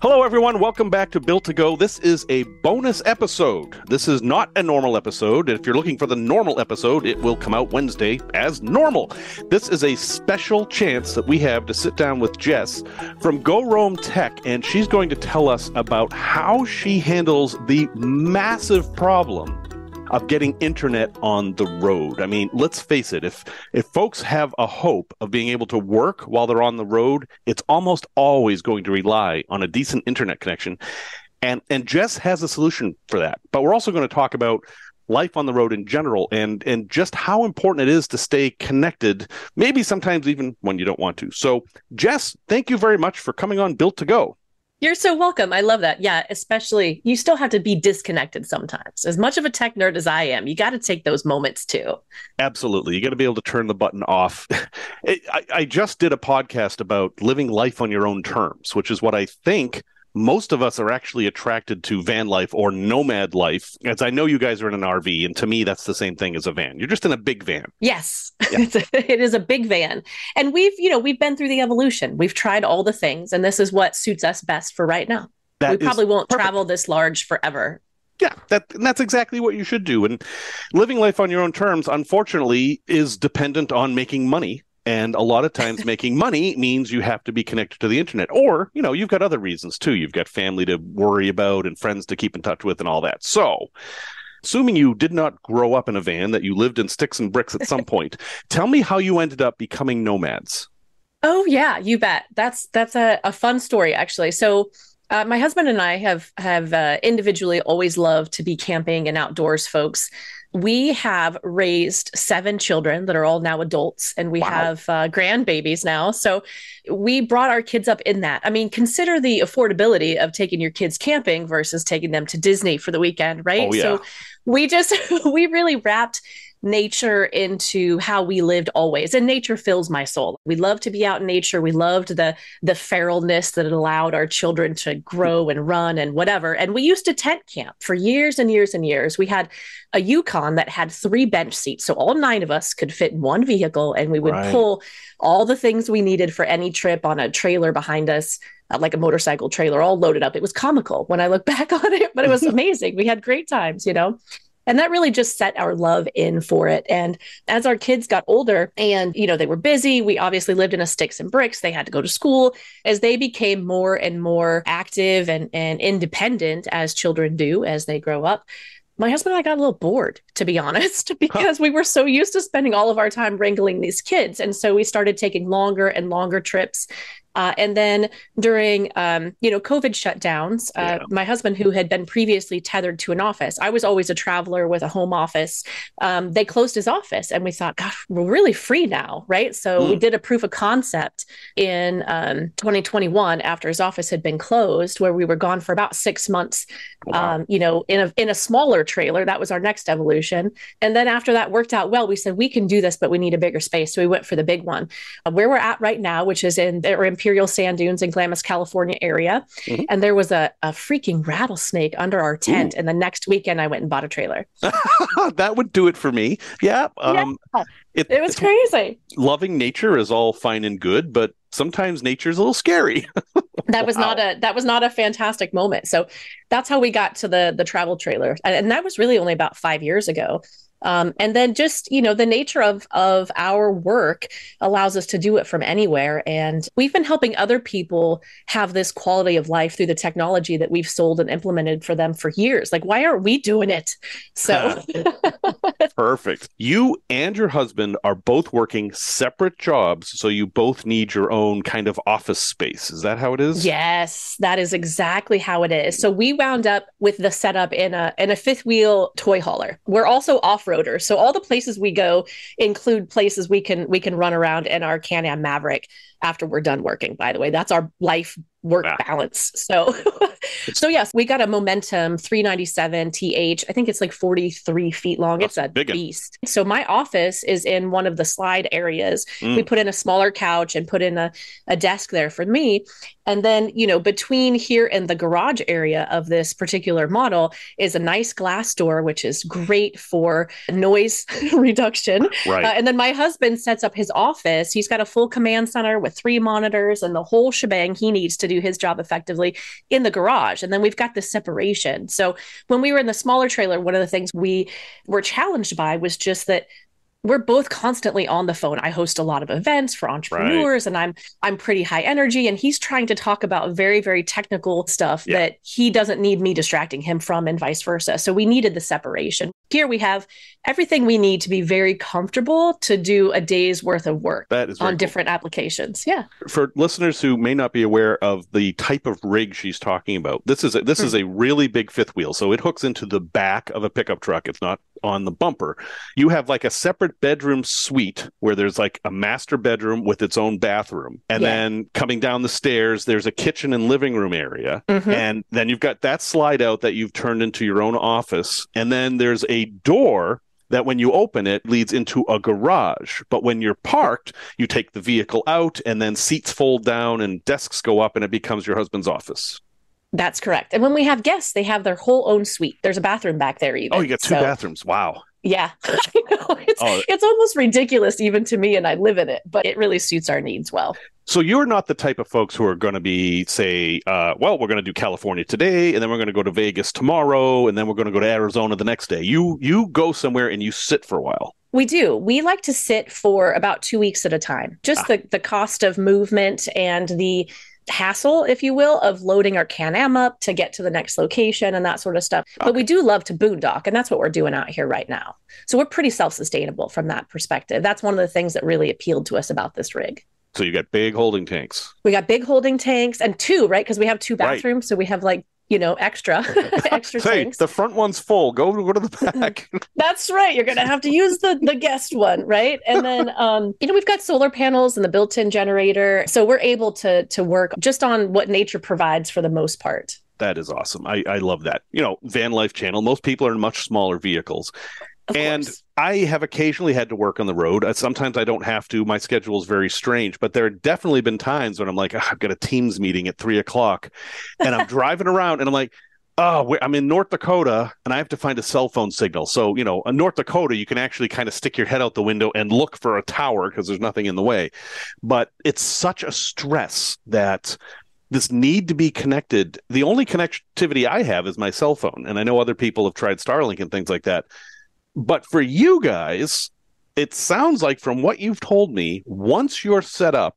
Hello, everyone. Welcome back to Built to Go. This is a bonus episode. This is not a normal episode. If you're looking for the normal episode, it will come out Wednesday as normal. This is a special chance that we have to sit down with Jess from goRoam Tech, and she's going to tell us about how she handles the massive problem of getting internet on the road. I mean, let's face it, if if folks have a hope of being able to work while they're on the road, it's almost always going to rely on a decent internet connection. And and Jess has a solution for that. But we're also going to talk about life on the road in general and and just how important it is to stay connected maybe sometimes even when you don't want to so jess thank you very much for coming on built to go you're so welcome. I love that. Yeah, especially you still have to be disconnected sometimes. As much of a tech nerd as I am, you got to take those moments too. Absolutely. You got to be able to turn the button off. I, I just did a podcast about living life on your own terms, which is what I think most of us are actually attracted to van life or nomad life. As I know you guys are in an RV, and to me, that's the same thing as a van. You're just in a big van. Yes, yeah. it is a big van. And we've, you know, we've been through the evolution. We've tried all the things, and this is what suits us best for right now. That we probably won't perfect. travel this large forever. Yeah, that that's exactly what you should do. And living life on your own terms, unfortunately, is dependent on making money and a lot of times making money means you have to be connected to the internet. Or, you know, you've got other reasons too. You've got family to worry about and friends to keep in touch with and all that. So, assuming you did not grow up in a van, that you lived in sticks and bricks at some point, tell me how you ended up becoming nomads. Oh yeah, you bet. That's that's a, a fun story actually. So uh, my husband and I have have uh, individually always loved to be camping and outdoors folks we have raised seven children that are all now adults and we wow. have uh, grandbabies now so we brought our kids up in that i mean consider the affordability of taking your kids camping versus taking them to disney for the weekend right oh, yeah. so we just we really wrapped nature into how we lived always. And nature fills my soul. We love to be out in nature. We loved the the feralness that it allowed our children to grow and run and whatever. And we used to tent camp for years and years and years. We had a yukon that had three bench seats so all nine of us could fit in one vehicle and we would right. pull all the things we needed for any trip on a trailer behind us uh, like a motorcycle trailer all loaded up. It was comical when i look back on it but it was amazing. We had great times you know and that really just set our love in for it. And as our kids got older and, you know, they were busy, we obviously lived in a sticks and bricks. They had to go to school. As they became more and more active and, and independent, as children do as they grow up, my husband and I got a little bored, to be honest, because we were so used to spending all of our time wrangling these kids. And so we started taking longer and longer trips uh, and then during, um, you know, COVID shutdowns, uh, yeah. my husband, who had been previously tethered to an office, I was always a traveler with a home office. Um, they closed his office, and we thought, God, we're really free now, right? So mm. we did a proof of concept in um, 2021 after his office had been closed, where we were gone for about six months. Wow. Um, you know, in a in a smaller trailer. That was our next evolution. And then after that worked out well, we said we can do this, but we need a bigger space. So we went for the big one. Uh, where we're at right now, which is in the Imperial Sand Dunes in Glamis, California area. Mm-hmm. And there was a, a freaking rattlesnake under our tent. Ooh. And the next weekend I went and bought a trailer. that would do it for me. Yeah. Um, yeah. It, it was crazy. Loving nature is all fine and good, but sometimes nature's a little scary. that was wow. not a that was not a fantastic moment. So that's how we got to the the travel trailer, and, and that was really only about five years ago. Um, and then just you know the nature of of our work allows us to do it from anywhere. And we've been helping other people have this quality of life through the technology that we've sold and implemented for them for years. Like why aren't we doing it? So perfect. You and your husband are both working separate jobs so you both need your own kind of office space. Is that how it is? Yes that is exactly how it is. So we wound up with the setup in a in a fifth wheel toy hauler. We're also off off-roaders. So all the places we go include places we can we can run around in our Can-Am Maverick after we're done working, by the way. That's our life work wow. balance. So so yes, we got a momentum 397 TH. I think it's like 43 feet long. That's it's a beast. So my office is in one of the slide areas. Mm. We put in a smaller couch and put in a, a desk there for me. And then, you know, between here and the garage area of this particular model is a nice glass door, which is great for noise reduction. Right. Uh, and then my husband sets up his office. He's got a full command center with three monitors and the whole shebang he needs to do his job effectively in the garage. And then we've got the separation. So when we were in the smaller trailer, one of the things we were challenged by was just that we're both constantly on the phone. I host a lot of events for entrepreneurs right. and I'm I'm pretty high energy and he's trying to talk about very very technical stuff yeah. that he doesn't need me distracting him from and vice versa. So we needed the separation. Here we have everything we need to be very comfortable to do a day's worth of work that is on cool. different applications. Yeah. For listeners who may not be aware of the type of rig she's talking about, this is a, this mm. is a really big fifth wheel. So it hooks into the back of a pickup truck. It's not on the bumper. You have like a separate bedroom suite where there's like a master bedroom with its own bathroom. And yeah. then coming down the stairs, there's a kitchen and living room area. Mm-hmm. And then you've got that slide out that you've turned into your own office. And then there's a door that when you open it leads into a garage. But when you're parked, you take the vehicle out and then seats fold down and desks go up and it becomes your husband's office. That's correct. And when we have guests, they have their whole own suite. There's a bathroom back there even. Oh, you got two so, bathrooms. Wow. Yeah. it's, oh. it's almost ridiculous even to me and I live in it, but it really suits our needs well. So you're not the type of folks who are going to be say, uh, well, we're going to do California today, and then we're going to go to Vegas tomorrow, and then we're going to go to Arizona the next day. You you go somewhere and you sit for a while. We do. We like to sit for about two weeks at a time. Just ah. the the cost of movement and the hassle, if you will, of loading our Can Am up to get to the next location and that sort of stuff. Okay. But we do love to boondock, and that's what we're doing out here right now. So we're pretty self sustainable from that perspective. That's one of the things that really appealed to us about this rig. So you got big holding tanks. We got big holding tanks and two, right? Because we have two bathrooms. Right. So we have like you know, extra, extra hey, tanks. the front one's full. Go go to the back. That's right. You're gonna have to use the the guest one, right? And then, um, you know, we've got solar panels and the built-in generator, so we're able to to work just on what nature provides for the most part. That is awesome. I, I love that. You know, van life channel. Most people are in much smaller vehicles. Of and course. I have occasionally had to work on the road. Uh, sometimes I don't have to. My schedule is very strange, but there have definitely been times when I'm like, oh, I've got a Teams meeting at three o'clock, and I'm driving around, and I'm like, oh, I'm in North Dakota, and I have to find a cell phone signal. So you know, in North Dakota, you can actually kind of stick your head out the window and look for a tower because there's nothing in the way. But it's such a stress that this need to be connected. The only connectivity I have is my cell phone, and I know other people have tried Starlink and things like that but for you guys, it sounds like from what you've told me, once you're set up,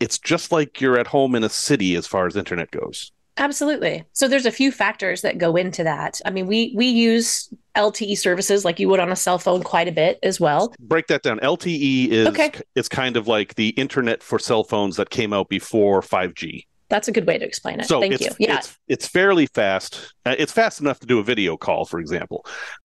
it's just like you're at home in a city as far as internet goes. Absolutely. So there's a few factors that go into that. I mean, we we use LTE services like you would on a cell phone quite a bit as well. Break that down. LTE is okay. it's kind of like the internet for cell phones that came out before 5G. That's a good way to explain it. So Thank you. Yeah. It's, it's fairly fast. Uh, it's fast enough to do a video call, for example.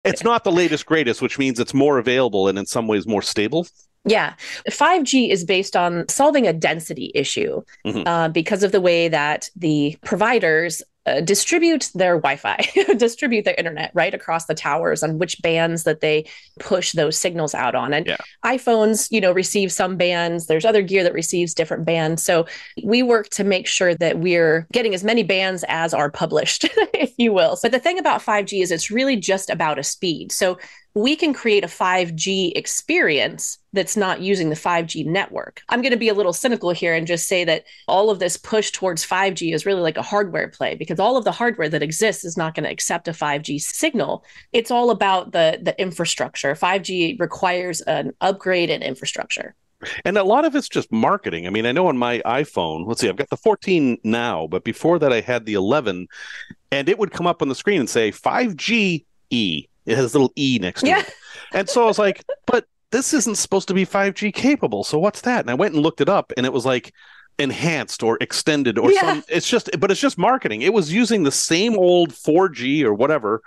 It's not the latest greatest, which means it's more available and in some ways more stable. Yeah. 5G is based on solving a density issue mm-hmm. uh, because of the way that the providers uh, distribute their Wi-Fi, distribute their internet right across the towers on which bands that they push those signals out on. And yeah. iPhones, you know, receive some bands. There's other gear that receives different bands. So we work to make sure that we're getting as many bands as are published, if you will. But the thing about 5G is it's really just about a speed. So we can create a 5G experience that's not using the 5G network. I'm going to be a little cynical here and just say that all of this push towards 5G is really like a hardware play because all of the hardware that exists is not going to accept a 5G signal. It's all about the the infrastructure. 5G requires an upgrade in infrastructure. And a lot of it's just marketing. I mean, I know on my iPhone, let's see, I've got the 14 now, but before that I had the 11 and it would come up on the screen and say 5G E it has a little E next to yeah. it. And so I was like, but this isn't supposed to be 5G capable. So what's that? And I went and looked it up and it was like enhanced or extended or yeah. some it's just but it's just marketing. It was using the same old 4G or whatever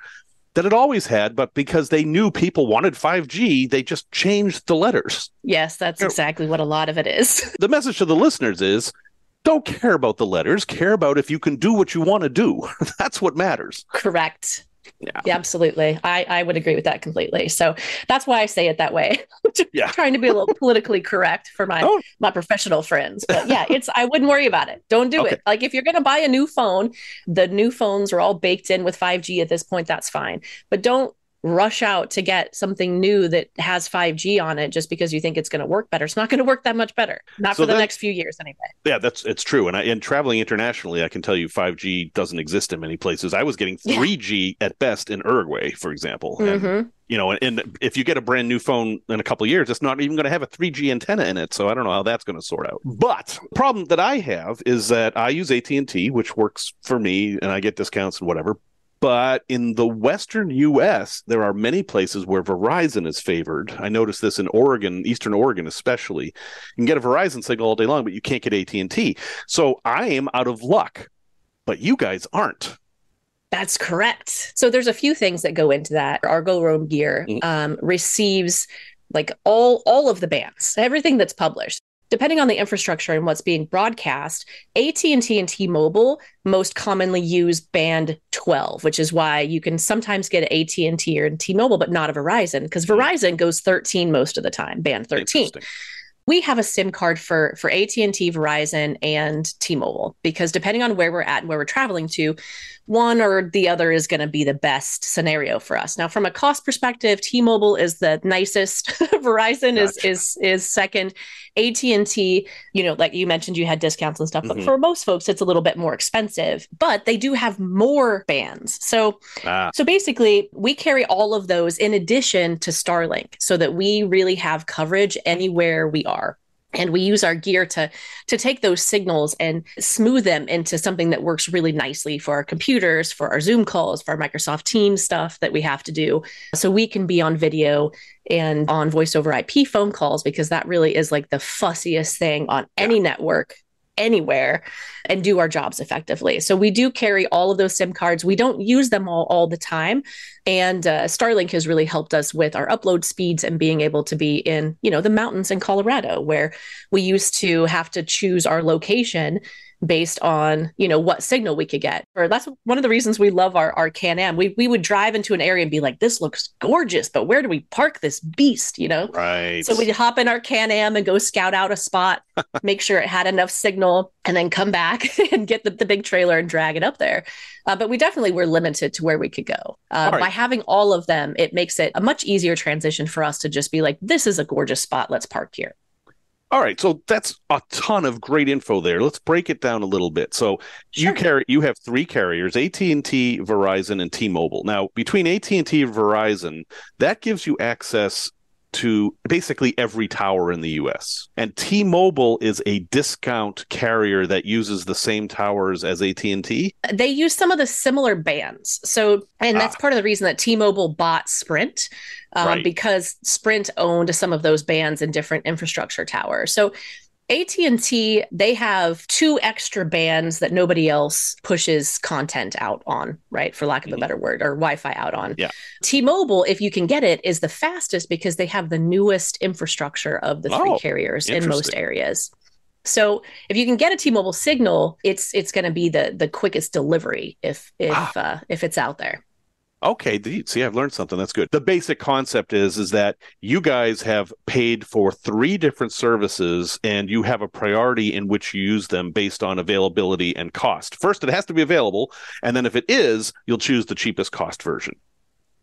that it always had, but because they knew people wanted 5G, they just changed the letters. Yes, that's exactly what a lot of it is. the message to the listeners is don't care about the letters, care about if you can do what you want to do. that's what matters. Correct. Yeah. yeah. absolutely. I, I would agree with that completely. So that's why I say it that way. yeah. Trying to be a little politically correct for my oh. my professional friends. But yeah, it's I wouldn't worry about it. Don't do okay. it. Like if you're gonna buy a new phone, the new phones are all baked in with 5G at this point, that's fine. But don't rush out to get something new that has 5G on it just because you think it's going to work better. It's not going to work that much better. Not so for the next few years anyway. Yeah, that's it's true. And I, in traveling internationally, I can tell you 5G doesn't exist in many places. I was getting 3G yeah. at best in Uruguay, for example. And, mm-hmm. you know, and, and, if you get a brand new phone in a couple years, it's not even going to have a 3G antenna in it. So I don't know how that's going to sort out. But problem that I have is that I use AT&T, which works for me and I get discounts and whatever. But in the Western US, there are many places where Verizon is favored. I noticed this in Oregon, Eastern Oregon especially. You can get a Verizon signal all day long, but you can't get AT&T. So I am out of luck, but you guys aren't. That's correct. So there's a few things that go into that. our goRoam Gear mm-hmm. um, receives like all all of the bands, everything that's published depending on the infrastructure and what's being broadcast at&t and t-mobile most commonly use band 12 which is why you can sometimes get at&t or t-mobile but not a verizon because hmm. verizon goes 13 most of the time band 13 we have a sim card for for at&t verizon and t-mobile because depending on where we're at and where we're traveling to one or the other is going to be the best scenario for us now from a cost perspective t-mobile is the nicest verizon gotcha. is is is second AT&T, you know, like you mentioned you had discounts and stuff, but mm-hmm. for most folks it's a little bit more expensive, but they do have more bands. So ah. so basically, we carry all of those in addition to Starlink so that we really have coverage anywhere we are and we use our gear to to take those signals and smooth them into something that works really nicely for our computers for our zoom calls for our microsoft teams stuff that we have to do so we can be on video and on voice over ip phone calls because that really is like the fussiest thing on yeah. any network anywhere and do our jobs effectively. So we do carry all of those SIM cards. We don't use them all all the time, and uh, Starlink has really helped us with our upload speeds and being able to be in you know the mountains in Colorado where we used to have to choose our location based on you know what signal we could get. Or that's one of the reasons we love our our can-am we, we would drive into an area and be like this looks gorgeous but where do we park this beast you know? Right. So we'd hop in our can-am and go scout out a spot make sure it had enough signal and then come back and get the, the big trailer and drag it up there. Uh, but we definitely were limited to where we could go. Uh, right. by having all of them it makes it a much easier transition for us to just be like this is a gorgeous spot. Let's park here all right, so that's a ton of great info there. Let's break it down a little bit. So sure. you carry you have three carriers: AT and T, Verizon, and T-Mobile. Now, between AT and T and Verizon, that gives you access to basically every tower in the US. And T-Mobile is a discount carrier that uses the same towers as AT&T. They use some of the similar bands. So and that's ah. part of the reason that T-Mobile bought Sprint um, right. because Sprint owned some of those bands in different infrastructure towers. So AT&T they have two extra bands that nobody else pushes content out on, right? For lack of a mm-hmm. better word or Wi-Fi out on. Yeah. T-Mobile if you can get it is the fastest because they have the newest infrastructure of the three oh, carriers in most areas. So if you can get a T-Mobile signal, it's it's going to be the the quickest delivery if if wow. uh, if it's out there. Okay, see, I've learned something. That's good. The basic concept is is that you guys have paid for three different services, and you have a priority in which you use them based on availability and cost. First, it has to be available, and then if it is, you'll choose the cheapest cost version.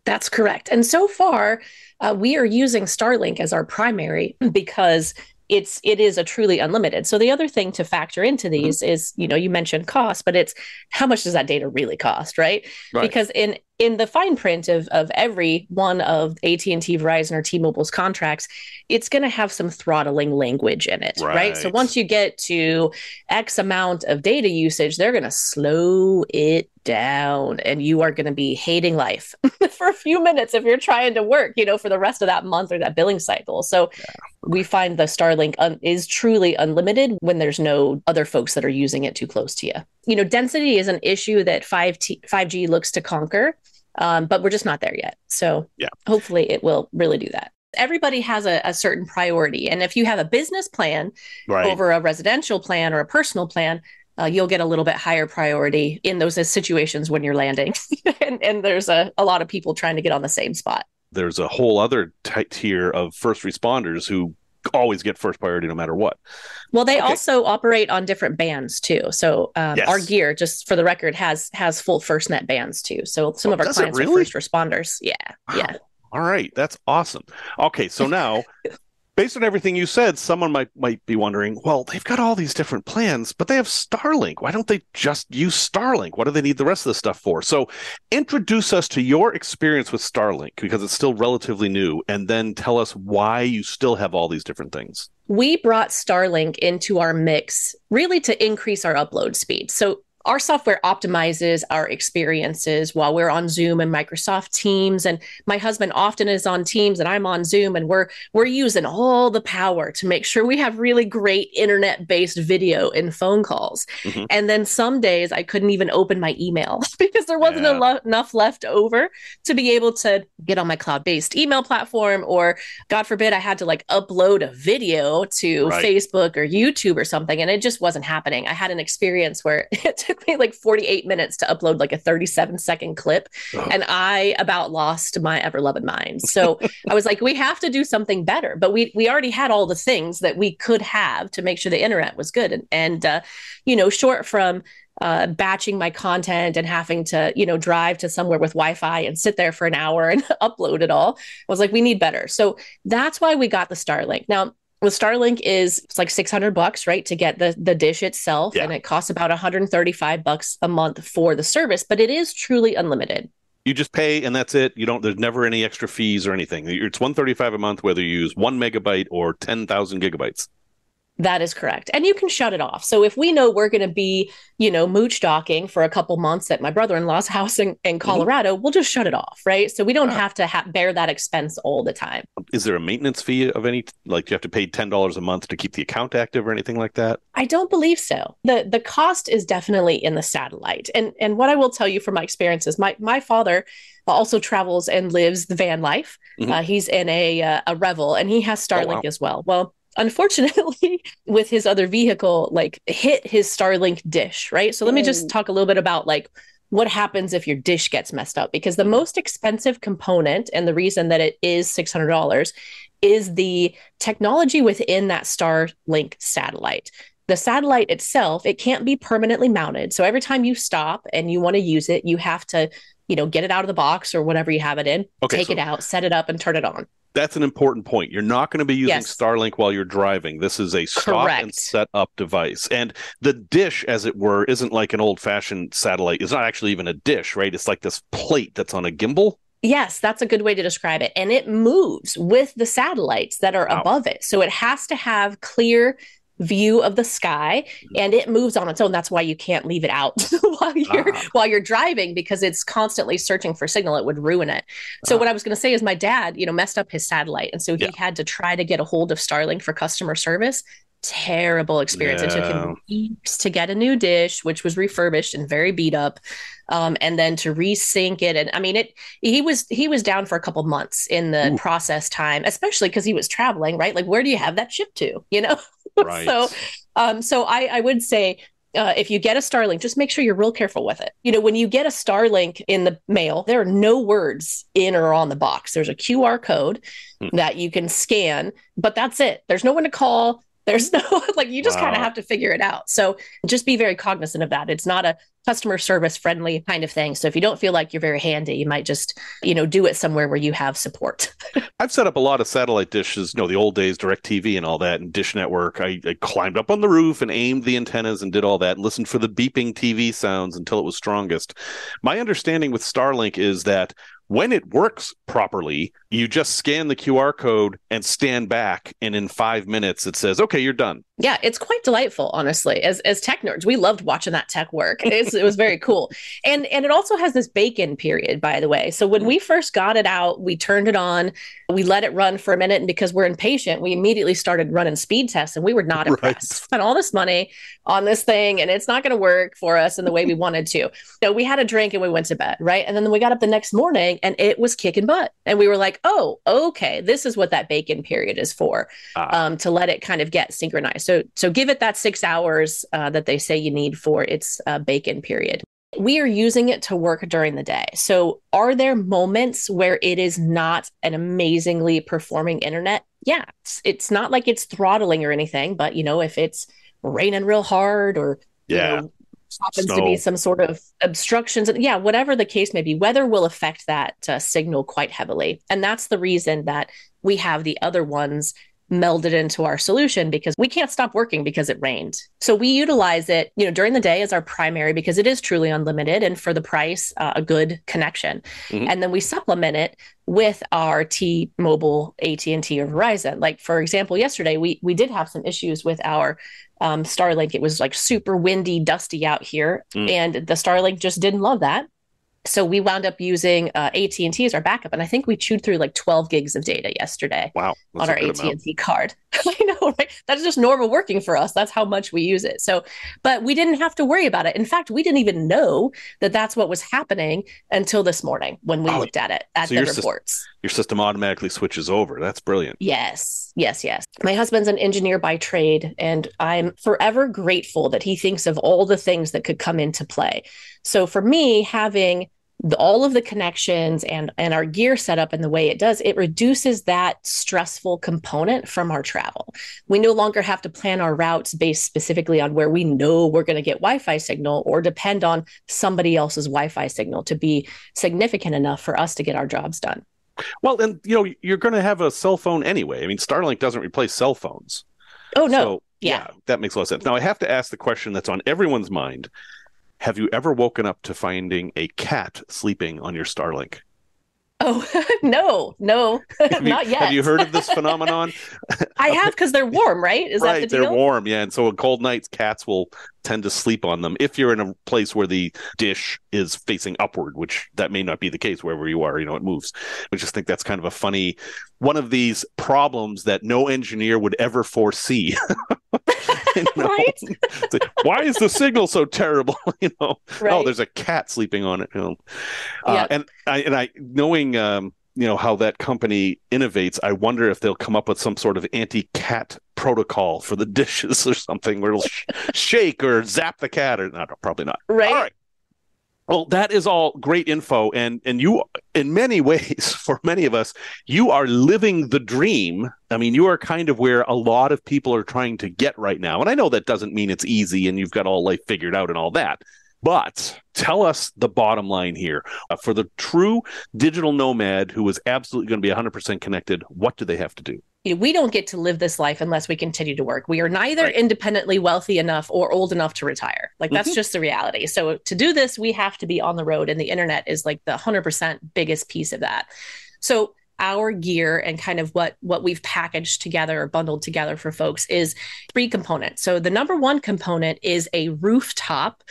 That's correct. And so far, uh, we are using Starlink as our primary because it's it is a truly unlimited. So the other thing to factor into mm-hmm. these mm-hmm. is, you know, you mentioned cost, but it's how much does that data really cost, right? right? Because in in the fine print of, of every one of AT&T, Verizon, or T-Mobile's contracts, it's going to have some throttling language in it, right. right? So once you get to X amount of data usage, they're going to slow it down and you are going to be hating life for a few minutes if you're trying to work, you know, for the rest of that month or that billing cycle. So yeah. we find the Starlink un- is truly unlimited when there's no other folks that are using it too close to you. You know, density is an issue that 5T- 5G looks to conquer um, but we're just not there yet. So yeah. hopefully it will really do that. Everybody has a, a certain priority. And if you have a business plan right. over a residential plan or a personal plan, uh, you'll get a little bit higher priority in those situations when you're landing. and, and there's a, a lot of people trying to get on the same spot. There's a whole other t- tier of first responders who always get first priority no matter what. Well, they okay. also operate on different bands too. So um, yes. our gear, just for the record, has has full FirstNet bands too. So some oh, of our clients really? are first responders. Yeah, wow. yeah. All right, that's awesome. Okay, so now based on everything you said, someone might might be wondering, well, they've got all these different plans, but they have Starlink. Why don't they just use Starlink? What do they need the rest of the stuff for? So, introduce us to your experience with Starlink because it's still relatively new, and then tell us why you still have all these different things. We brought Starlink into our mix really to increase our upload speed. So, our software optimizes our experiences while we're on Zoom and Microsoft Teams. And my husband often is on Teams and I'm on Zoom and we're we're using all the power to make sure we have really great internet-based video and phone calls. Mm-hmm. And then some days I couldn't even open my email because there wasn't yeah. enough left over to be able to get on my cloud-based email platform or God forbid I had to like upload a video to right. Facebook or YouTube or something and it just wasn't happening. I had an experience where it took took me like 48 minutes to upload like a 37 second clip. Oh. And I about lost my ever loving mind. So I was like, we have to do something better. But we we already had all the things that we could have to make sure the internet was good. And, and uh, you know, short from uh, batching my content and having to, you know, drive to somewhere with Wi-Fi and sit there for an hour and upload it all. I was like, we need better. So that's why we got the Starlink. Now, with Starlink is it's like 600 bucks, right, to get the the dish itself, yeah. and it costs about 135 bucks a month for the service, but it is truly unlimited. You just pay and that's it. You don't. There's never any extra fees or anything. It's 135 a month whether you use one megabyte or 10,000 gigabytes. That is correct. And you can shut it off. So if we know we're going to be, you know, mooch docking for a couple months at my brother-in-law's house in, in mm-hmm. Colorado, mm-hmm. we'll just shut it off, right? So we don't have to ha- bear that expense all the time. Is there a maintenance fee of any like do you have to pay $10 a month to keep the account active or anything like that? I don't believe so. The the cost is definitely in the satellite. And and what I will tell you from my experiences, my my father also travels and lives the van life. Mm-hmm. Uh, he's in a uh, a Revel and he has Starlink oh, wow. as well. Well, unfortunately with his other vehicle like hit his starlink dish right? So let me just mm. talk a little bit about like what happens if your dish gets messed up because the most expensive component and the reason that it is $600 is the technology within that starlink satellite the satellite itself it can't be permanently mounted so every time you stop and you want to use it you have to you know get it out of the box or whatever you have it in okay, take so- it out set it up and turn it on that's an important point. You're not going to be using yes. Starlink while you're driving. This is a stop Correct. and set up device. And the dish, as it were, isn't like an old fashioned satellite. It's not actually even a dish, right? It's like this plate that's on a gimbal. Yes, that's a good way to describe it. And it moves with the satellites that are wow. above it. So it has to have clear view of the sky and it moves on its own. That's why you can't leave it out while you're ah. while you're driving because it's constantly searching for signal. It would ruin it. So ah. what i was going to say is my dad you know messed up his satellite. And so he yeah. had to try to get a hold of starlink for customer service. Terrible experience. Yeah. it took him weeks to get a new dish which was refurbished and very beat up um, and then to resync it. And i mean it he was he was down for a couple months in the Ooh. process time especially because he was traveling right? Like where do you have that ship to? You know Right. so, um, so I, I would say uh, if you get a Starlink, just make sure you're real careful with it. You know, when you get a Starlink in the mail, there are no words in or on the box. There's a QR code mm. that you can scan, but that's it. There's no one to call. There's no like you just wow. kind of have to figure it out. So just be very cognizant of that. It's not a customer service friendly kind of thing. So if you don't feel like you're very handy, you might just, you know, do it somewhere where you have support. I've set up a lot of satellite dishes, you know, the old days, DirecTV and all that, and Dish Network. I, I climbed up on the roof and aimed the antennas and did all that and listened for the beeping TV sounds until it was strongest. My understanding with Starlink is that when it works properly, you just scan the QR code and stand back, and in five minutes it says, "Okay, you're done." Yeah, it's quite delightful, honestly. As as tech nerds, we loved watching that tech work. It's, it was very cool, and and it also has this bake-in period, by the way. So when we first got it out, we turned it on, we let it run for a minute, and because we're impatient, we immediately started running speed tests, and we were not impressed. Right. Spent all this money on this thing, and it's not going to work for us in the way we wanted to. So we had a drink and we went to bed, right? And then we got up the next morning, and it was kicking butt, and we were like oh, okay, this is what that bake-in period is for, ah. um, to let it kind of get synchronized. So, so give it that six hours uh, that they say you need for its uh, bake-in period. We are using it to work during the day. So, are there moments where it is not an amazingly performing internet? Yeah, it's, it's not like it's throttling or anything, but you know, if it's raining real hard or yeah. You know, happens Snow. to be some sort of obstructions And yeah whatever the case may be weather will affect that uh, signal quite heavily and that's the reason that we have the other ones melded into our solution because we can't stop working because it rained. So we utilize it, you know, during the day as our primary because it is truly unlimited and for the price, uh, a good connection. Mm-hmm. And then we supplement it with our T-Mobile, AT&T or Verizon. Like for example, yesterday we we did have some issues with our um, Starlink. It was like super windy, dusty out here, mm. and the Starlink just didn't love that so we wound up using uh, AT&T as our backup and I think we chewed through like 12 gigs of data yesterday wow, on our AT&T card. I know, right? That's just normal working for us. That's how much we use it. So, but we didn't have to worry about it. In fact, we didn't even know that that's what was happening until this morning when we oh, looked at it at so the reports. Your system automatically switches over. That's brilliant. Yes. Yes, yes. My husband's an engineer by trade and I'm forever grateful that he thinks of all the things that could come into play. So for me, having the, all of the connections and and our gear setup and the way it does it reduces that stressful component from our travel we no longer have to plan our routes based specifically on where we know we're going to get wi-fi signal or depend on somebody else's wi-fi signal to be significant enough for us to get our jobs done well and you know you're going to have a cell phone anyway i mean starlink doesn't replace cell phones oh no so, yeah. yeah that makes a lot of sense now i have to ask the question that's on everyone's mind have you ever woken up to finding a cat sleeping on your Starlink? Oh no, no, you, not yet. Have you heard of this phenomenon? I have because they're warm, right? Is right, that the deal? They're warm, yeah. And so on cold nights, cats will tend to sleep on them. If you're in a place where the dish is facing upward, which that may not be the case wherever you are, you know, it moves. I just think that's kind of a funny one of these problems that no engineer would ever foresee. you know? right? like, why is the signal so terrible? you know, oh, right. oh, there's a cat sleeping on it. You know? uh. And I and I knowing. Um, you know how that company innovates i wonder if they'll come up with some sort of anti-cat protocol for the dishes or something where it'll sh- shake or zap the cat or not probably not right all right well, that is all great info, and and you, in many ways, for many of us, you are living the dream. I mean, you are kind of where a lot of people are trying to get right now, and I know that doesn't mean it's easy and you've got all life figured out and all that. But tell us the bottom line here uh, for the true digital nomad who is absolutely going to be 100% connected. What do they have to do? we don't get to live this life unless we continue to work. We are neither right. independently wealthy enough or old enough to retire. Like that's mm-hmm. just the reality. So to do this, we have to be on the road, and the internet is like the 100% biggest piece of that. So our gear and kind of what what we've packaged together or bundled together for folks is three components. So the number one component is a rooftop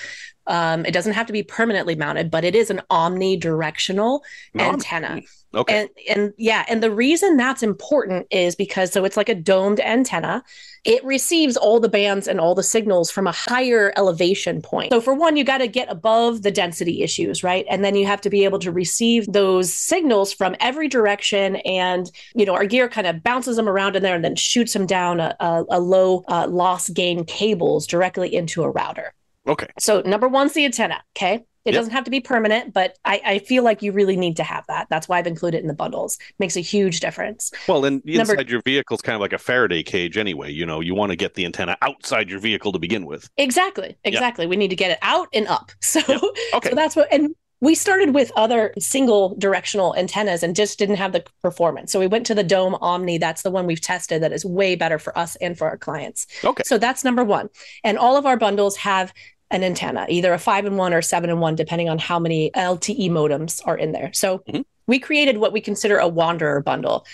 um, it doesn't have to be permanently mounted, but it is an omnidirectional antenna. Okay. And and yeah, and the reason that's important is because so it's like a domed antenna. It receives all the bands and all the signals from a higher elevation point. So for one, you got to get above the density issues, right? And then you have to be able to receive those signals from every direction. And you know, our gear kind of bounces them around in there and then shoots them down a, a, a low uh, loss gain cables directly into a router. Okay. So number one's the antenna. Okay. It yep. doesn't have to be permanent, but I, I, feel like you really need to have that. That's why I've included it in the bundles. Makes a huge difference. Well, and inside Number, your vehicle is kind of like a Faraday cage anyway. You know, you want to get the antenna outside your vehicle to begin with. Exactly. Exactly. Yep. We need to get it out and up. So, yep. okay. so that's what, and we started with other single directional antennas and just didn't have the performance. So we went to the Dome Omni. That's the one we've tested that is way better for us and for our clients. Okay. So that's number one. And all of our bundles have an antenna, either a five and one or seven and one, depending on how many LTE modems are in there. So mm-hmm. we created what we consider a wanderer bundle.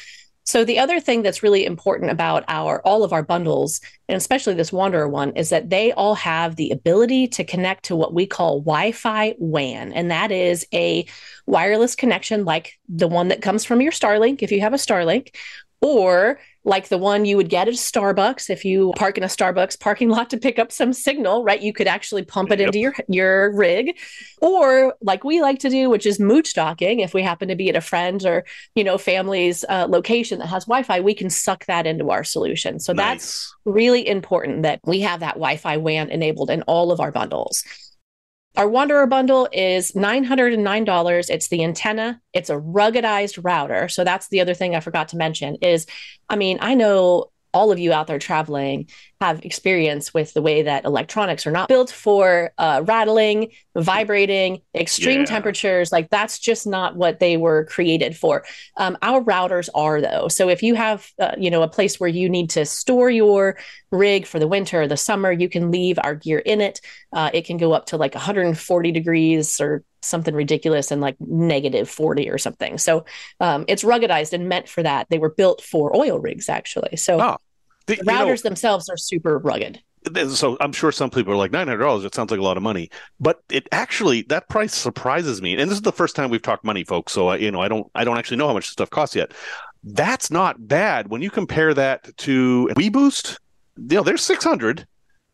So the other thing that's really important about our all of our bundles, and especially this Wanderer one, is that they all have the ability to connect to what we call Wi-Fi WAN, and that is a wireless connection like the one that comes from your Starlink if you have a Starlink, or like the one you would get at Starbucks if you park in a Starbucks parking lot to pick up some signal, right? You could actually pump it yep. into your your rig, or like we like to do, which is mooch docking. If we happen to be at a friend or you know family's uh, location that has Wi-Fi, we can suck that into our solution. So nice. that's really important that we have that Wi-Fi WAN enabled in all of our bundles. Our Wanderer bundle is $909. It's the antenna, it's a ruggedized router. So that's the other thing I forgot to mention is I mean, I know all of you out there traveling have experience with the way that electronics are not built for uh, rattling, vibrating, extreme yeah. temperatures. Like that's just not what they were created for. Um, our routers are though. So if you have, uh, you know, a place where you need to store your rig for the winter or the summer, you can leave our gear in it. Uh, it can go up to like 140 degrees or something ridiculous and like negative 40 or something. So um, it's ruggedized and meant for that. They were built for oil rigs actually. So. Oh the, the routers know, themselves are super rugged. So I'm sure some people are like nine hundred dollars. It sounds like a lot of money, but it actually that price surprises me. And this is the first time we've talked money, folks. So I, you know, I don't, I don't actually know how much stuff costs yet. That's not bad when you compare that to WeBoost. You know, there's six hundred,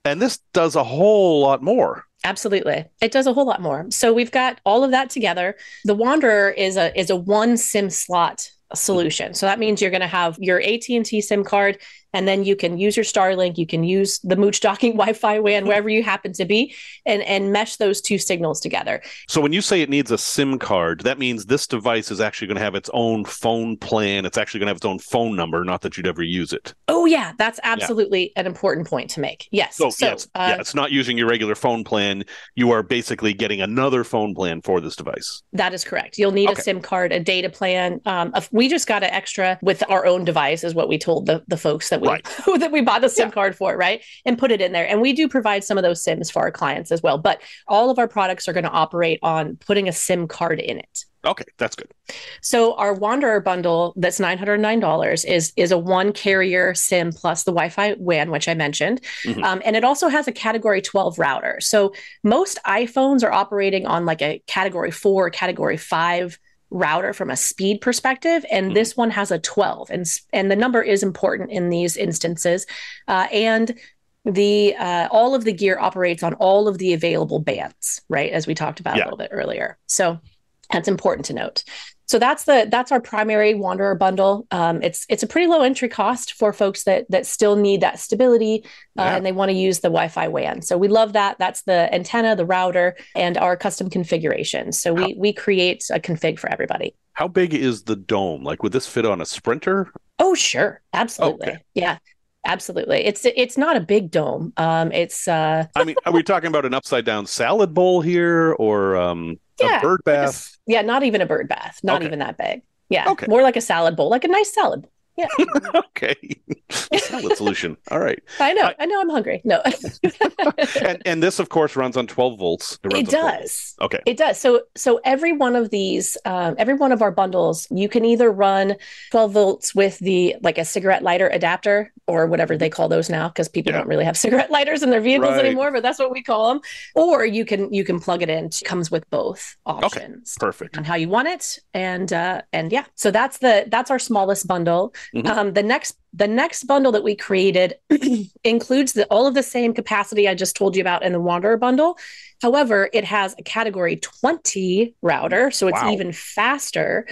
and this does a whole lot more. Absolutely. It does a whole lot more. So we've got all of that together. The Wanderer is a is a one SIM slot solution. So that means you're going to have your AT&T SIM card and then you can use your Starlink, you can use the Mooch docking Wi-Fi WAN wherever you happen to be and and mesh those two signals together. So when you say it needs a SIM card, that means this device is actually going to have its own phone plan. It's actually going to have its own phone number, not that you'd ever use it. Oh yeah, that's absolutely yeah. an important point to make. Yes. So, so yes, uh, yeah, it's not using your regular phone plan. You are basically getting another phone plan for this device. That is correct. You'll need okay. a SIM card, a data plan. Um, we just got an extra with our own device, is what we told the, the folks that we right. that we bought the SIM yeah. card for, right? And put it in there. And we do provide some of those SIMs for our clients as well. But all of our products are going to operate on putting a SIM card in it. Okay, that's good. So our Wanderer bundle that's $909 is is a one carrier SIM plus the Wi-Fi WAN, which I mentioned. Mm-hmm. Um, and it also has a category 12 router. So most iPhones are operating on like a category four, category five router from a speed perspective and mm-hmm. this one has a 12 and and the number is important in these instances uh, and the uh, all of the gear operates on all of the available bands right as we talked about yeah. a little bit earlier so that's important to note so that's the that's our primary wanderer bundle. Um, it's it's a pretty low entry cost for folks that that still need that stability uh, yeah. and they want to use the wi-fi wan. So we love that. That's the antenna the router and our custom configuration. So we how, we create a config for everybody. How big is the dome? Like would this fit on a sprinter? Oh sure. Absolutely. Okay. yeah absolutely it's it's not a big dome um it's uh i mean are we talking about an upside down salad bowl here or um yeah, a bird bath. Like a, yeah, not even a bird bath. Not okay. even that big. Yeah, okay. more like a salad bowl, like a nice salad bowl. Yeah. okay. Salad solution. All right. I know. I, I know. I'm hungry. No. and and this, of course, runs on 12 volts. It, it does. Okay. It does. So so every one of these, um, every one of our bundles, you can either run 12 volts with the like a cigarette lighter adapter or whatever they call those now, because people yeah. don't really have cigarette lighters in their vehicles right. anymore, but that's what we call them. Or you can you can plug it in. It comes with both options. Okay. Perfect. On how you want it, and uh, and yeah. So that's the that's our smallest bundle. Mm-hmm. Um, the next the next bundle that we created includes the, all of the same capacity I just told you about in the Wanderer bundle. However, it has a category 20 router, so it's wow. even faster.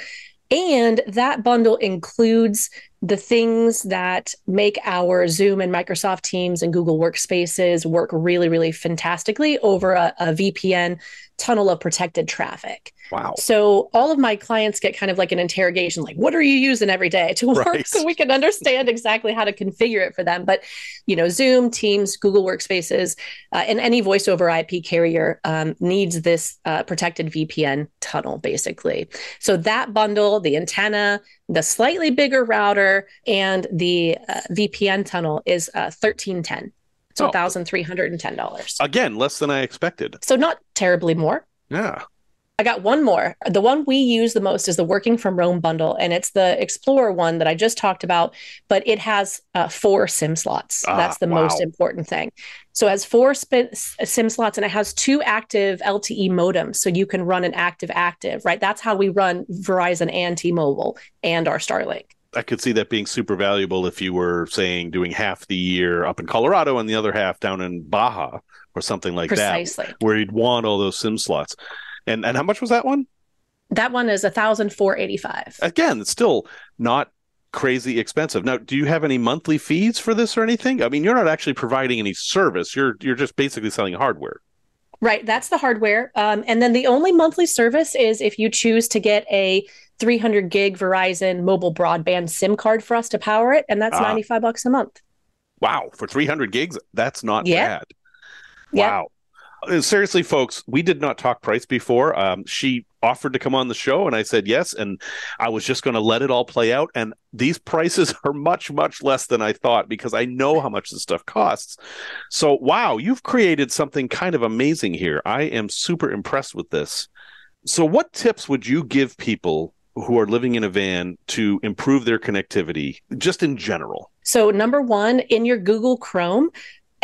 And that bundle includes the things that make our Zoom and Microsoft Teams and Google Workspaces work really, really fantastically over a, a VPN tunnel of protected traffic. Wow. So all of my clients get kind of like an interrogation, like, what are you using every day to work? Right. So we can understand exactly how to configure it for them. But, you know, Zoom, Teams, Google Workspaces, uh, and any voice over IP carrier um, needs this uh, protected VPN tunnel, basically. So that bundle, the antenna, the slightly bigger router, and the uh, VPN tunnel is 1310. Uh, so $1,310. Again, less than I expected. So not terribly more. Yeah. I got one more. The one we use the most is the Working from Rome bundle, and it's the Explorer one that I just talked about, but it has uh, four SIM slots. Ah, That's the wow. most important thing. So it has four SIM slots, and it has two active LTE modems, so you can run an active active. Right. That's how we run Verizon and T-Mobile and our Starlink. I could see that being super valuable if you were saying doing half the year up in Colorado and the other half down in Baja or something like Precisely. that, where you'd want all those sim slots. And and how much was that one? That one is a thousand four eighty five. Again, it's still not crazy expensive. Now, do you have any monthly fees for this or anything? I mean, you're not actually providing any service. You're you're just basically selling hardware. Right, that's the hardware. Um, and then the only monthly service is if you choose to get a 300 gig Verizon mobile broadband SIM card for us to power it, and that's Ah. 95 bucks a month. Wow, for 300 gigs, that's not Yeah. bad. Yeah. Wow. Uh, Seriously, folks, we did not talk price before. Um, she offered to come on the show, and I said yes. And I was just going to let it all play out. And these prices are much, much less than I thought because I know how much this stuff costs. So, wow, you've created something kind of amazing here. I am super impressed with this. So, what tips would you give people who are living in a van to improve their connectivity, just in general? So, number one, in your Google Chrome,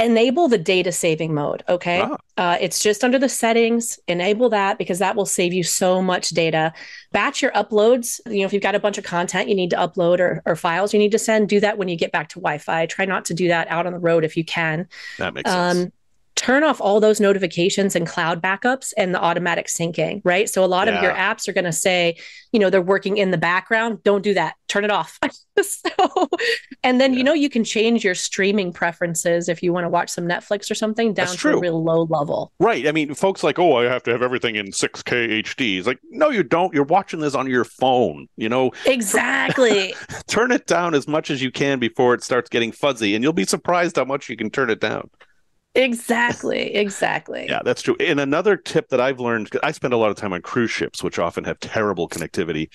enable the data saving mode. Okay. Ah. Uh, it's just under the settings. Enable that because that will save you so much data. Batch your uploads. You know, if you've got a bunch of content you need to upload or, or files you need to send, do that when you get back to Wi Fi. Try not to do that out on the road if you can. That makes sense. Turn off all those notifications and cloud backups and the automatic syncing, right? So a lot of your apps are going to say, you know, they're working in the background. Don't do that. Turn it off. so, and then, Yeah. you know, you can change your streaming preferences if you want to watch some Netflix or something down to a real low level. Right. I mean, folks like, oh, I have to have everything in 6K HD. It's like, no, you don't. You're watching this on your phone. You know, Exactly. turn it down as much as you can before it starts getting fuzzy, and you'll be surprised how much you can turn it down. Exactly. Exactly. Yeah, that's true. And another tip that I've learned I spend a lot of time on cruise ships, which often have terrible connectivity.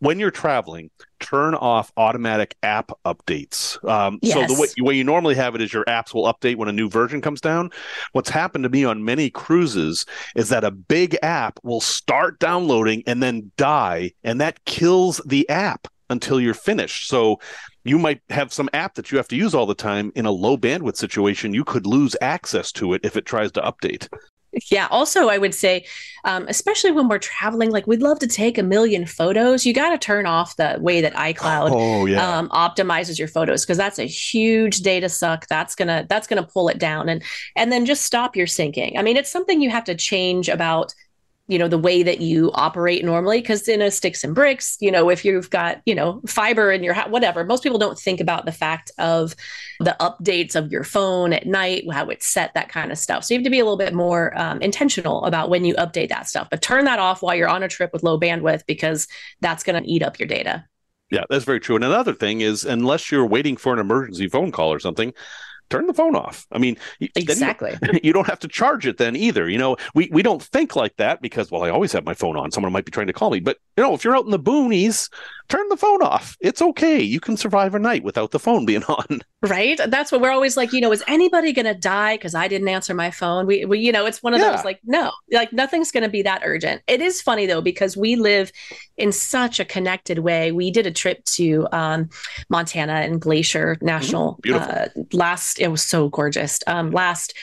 When you're traveling, turn off automatic app updates. Um, So the way, Yes. way you normally have it is your apps will update when a new version comes down. What's happened to me on many cruises is that a big app will start downloading and then die, and that kills the app until you're finished. So you might have some app that you have to use all the time in a low bandwidth situation. You could lose access to it if it tries to update. Yeah. Also, I would say, um, especially when we're traveling, like we'd love to take a million photos. You got to turn off the way that iCloud Oh yeah. um, optimizes your photos because that's a huge data suck. That's gonna that's gonna pull it down, and and then just stop your syncing. I mean, it's something you have to change about you know the way that you operate normally because in a sticks and bricks you know if you've got you know fiber in your whatever most people don't think about the fact of the updates of your phone at night how it's set that kind of stuff so you have to be a little bit more um, intentional about when you update that stuff but turn that off while you're on a trip with low bandwidth because that's going to eat up your data Yeah, that's very true. And another thing is, unless you're waiting for an emergency phone call or something, turn the phone off. I mean, y- then you- exactly you don't have to charge it then either. You know, we we don't think like that because well, I always have my phone on. Someone might be trying to call me, but you know, if you're out in the boonies, turn the phone off. It's okay. You can survive a night without the phone being on. Right. That's what we're always like, you know, is anybody going to die because I didn't answer my phone? We, we, you know, it's one of Yeah. those like, no, like nothing's going to be that urgent. It is funny though, because we live in such a connected way. We did a trip to um, Montana and Glacier National beautiful. uh, last, it was so gorgeous. Um, last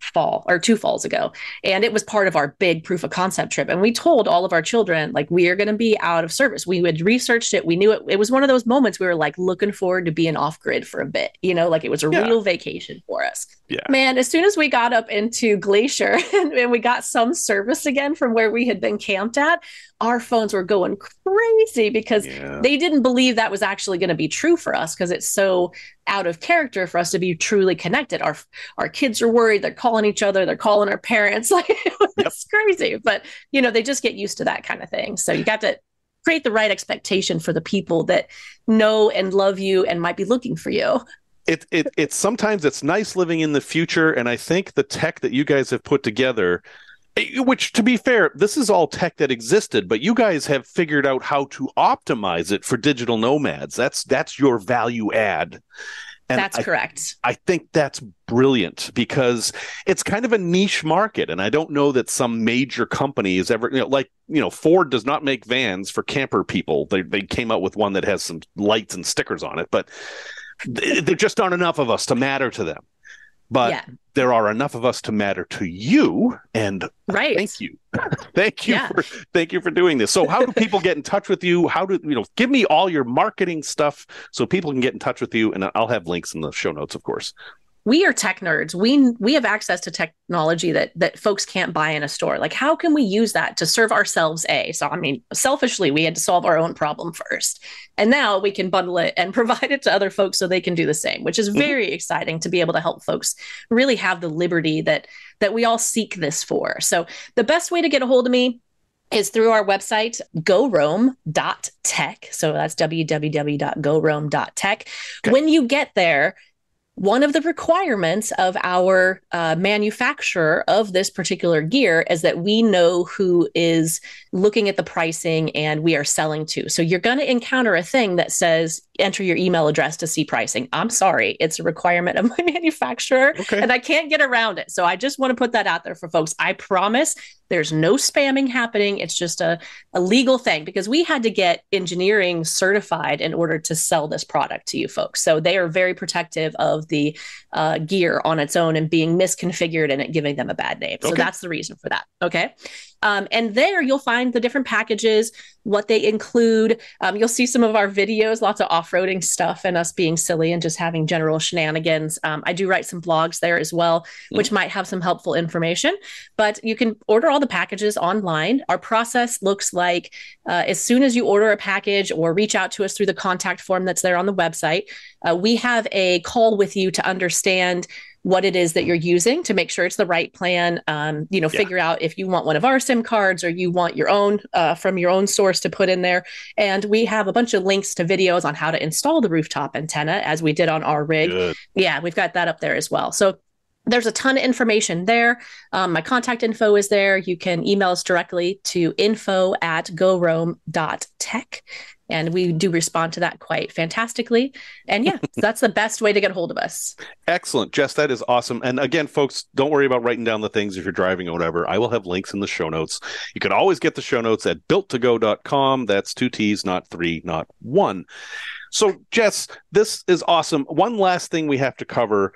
fall or two falls ago. And it was part of our big proof of concept trip. And we told all of our children, like, we are going to be out of service. We had researched it. We knew it. It was one of those moments we were like looking forward to being off grid for a bit, you know, like it was a Yeah. real vacation for us. Yeah. Man, as soon as we got up into Glacier and, and we got some service again from where we had been camped at, our phones were going crazy because Yeah. they didn't believe that was actually going to be true for us because it's so out of character for us to be truly connected. Our our kids are worried. They're calling each other. They're calling our parents. Like it's crazy, but you know they just get used to that kind of thing. So you got to create the right expectation for the people that know and love you and might be looking for you. It, it it's sometimes it's nice living in the future and i think the tech that you guys have put together eh, which to be fair this is all tech that existed but you guys have figured out how to optimize it for digital nomads. That's that's your value add. And That's I, correct. I think that's brilliant because it's kind of a niche market and i don't know that some major company is ever you know like you know ford does not make vans for camper people. They, they came out with one that has some lights and stickers on it but there just aren't enough of us to matter to them but yeah. there are enough of us to matter to you. And right. thank you. thank you yeah. for thank you for doing this. So how do people get in touch with you? How do you know give me all your marketing stuff so people can get in touch with you and I'll have links in the show notes, of course we are tech nerds. We we have access to technology that that folks can't buy in a store. Like how can we use that to serve ourselves a? So I mean, selfishly we had to solve our own problem first. And now we can bundle it and provide it to other folks so they can do the same, which is mm-hmm. very mm-hmm. exciting to be able to help folks really have the liberty that that we all seek this for. So the best way to get a hold of me is through our website, goroam.tech. So that's www.goroam.tech. Okay. When you get there, one of the requirements of our uh, manufacturer of this particular gear is that we know who is looking at the pricing and we are selling to. So you're going to encounter a thing that says enter your email address to see pricing. I'm sorry, it's a requirement of my manufacturer okay. and I can't get around it. So I just want to put that out there for folks. I promise there's no spamming happening. It's just a, a legal thing because we had to get engineering certified in order to sell this product to you folks. So they are very protective of the uh, gear on its own and being misconfigured and it giving them a bad name. Okay. So that's the reason for that. Okay. Um, and there you'll find the different packages, what they include. Um, you'll see some of our videos, lots of off roading stuff, and us being silly and just having general shenanigans. Um, I do write some blogs there as well, mm. which might have some helpful information. But you can order all the packages online. Our process looks like uh, as soon as you order a package or reach out to us through the contact form that's there on the website, uh, we have a call with you to understand what it is that you're using to make sure it's the right plan. Um, you know, yeah. figure out if you want one of our SIM cards or you want your own uh, from your own source to put in there. And we have a bunch of links to videos on how to install the rooftop antenna as we did on our rig. Good. Yeah, we've got that up there as well. So there's a ton of information there. Um, my contact info is there. You can email us directly to info at goroam.tech and we do respond to that quite fantastically. And yeah that's the best way to get a hold of us. Excellent jess that is awesome. And again folks don't worry about writing down the things if you're driving or whatever. I will have links in the show notes. You can always get the show notes at built2go.com that's two t's not three not one. So jess this is awesome. One last thing we have to cover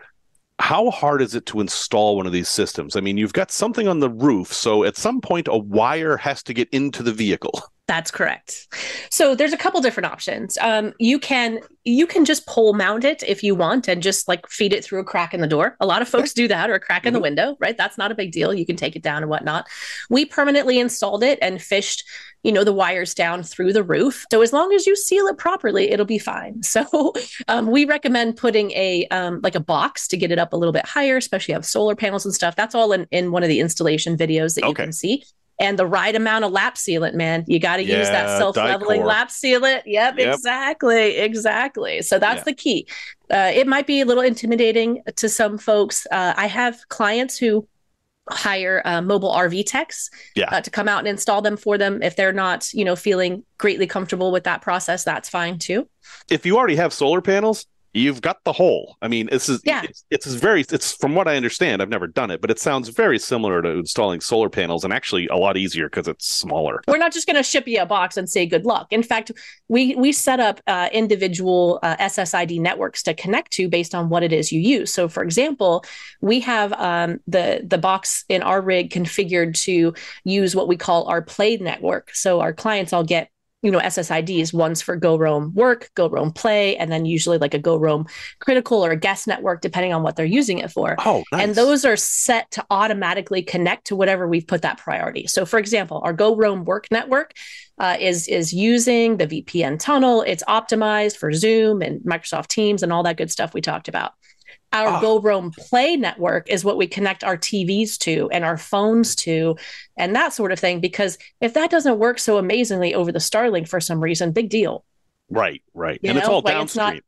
how hard is it to install one of these systems? I mean, you've got something on the roof, so at some point a wire has to get into the vehicle. That's correct. So there's a couple different options. Um, you can you can just pole mount it if you want and just like feed it through a crack in the door. A lot of folks do that or a crack mm-hmm. in the mm-hmm. window, right? That's not a big deal. You can take it down and whatnot. We permanently installed it and fished, you know, the wires down through the roof. So as long as you seal it properly, it'll be fine. So um, we recommend putting a um, like a box to get it up a little bit higher, especially you have solar panels and stuff. That's all in, in one of the installation videos that okay. you can see and the right amount of lap sealant, man. You got to yeah, use that self leveling lap sealant. Yep, yep, exactly. Exactly. So that's yeah. the key. Uh, it might be a little intimidating to some folks. Uh, I have clients who hire uh, mobile RV techs yeah. Uh, to come out and install them for them. If they're not, you know, feeling greatly comfortable with that process, that's fine too. If you already have solar panels, you've got the hole. I mean, this is yeah. It's, it's very it's from what I understand. I've never done it, but it sounds very similar to installing solar panels, and actually a lot easier because it's smaller. We're not just going to ship you a box and say good luck. In fact, we we set up uh, individual uh, SSID networks to connect to based on what it is you use. So, for example, we have um, the the box in our rig configured to use what we call our Play network. So our clients all get you know SSIDs. One's for Go Roam Work, Go Roam Play, and then usually like a Go Roam Critical or a guest network, depending on what they're using it for. Oh, nice. And those are set to automatically connect to whatever we've put that priority. So, for example, our Go Roam Work network uh, is is using the VPN tunnel. It's optimized for Zoom and Microsoft Teams and all that good stuff we talked about. Our oh. Go Roam Play network is what we connect our TVs to and our phones to and that sort of thing. Because if that doesn't work so amazingly over the Starlink for some reason, big deal. Right, right. You and know? it's all like downstream. It's not,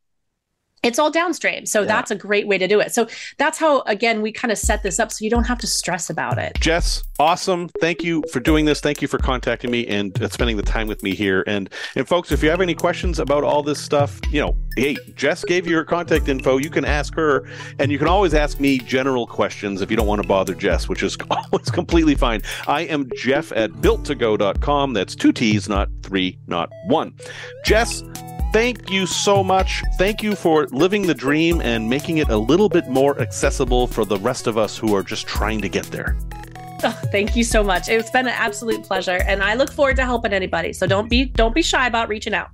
it's all downstream. So yeah. that's a great way to do it. So that's how, again, we kind of set this up so you don't have to stress about it. Jess, awesome. Thank you for doing this. Thank you for contacting me and uh, spending the time with me here. And and folks, if you have any questions about all this stuff, you know, hey, Jess gave you her contact info. You can ask her, and you can always ask me general questions if you don't want to bother Jess, which is always completely fine. I am Jeff at built2go.com. That's two T's, not three, not one. Jess, thank you so much. Thank you for living the dream and making it a little bit more accessible for the rest of us who are just trying to get there. Oh, thank you so much. It's been an absolute pleasure and I look forward to helping anybody. So don't be don't be shy about reaching out.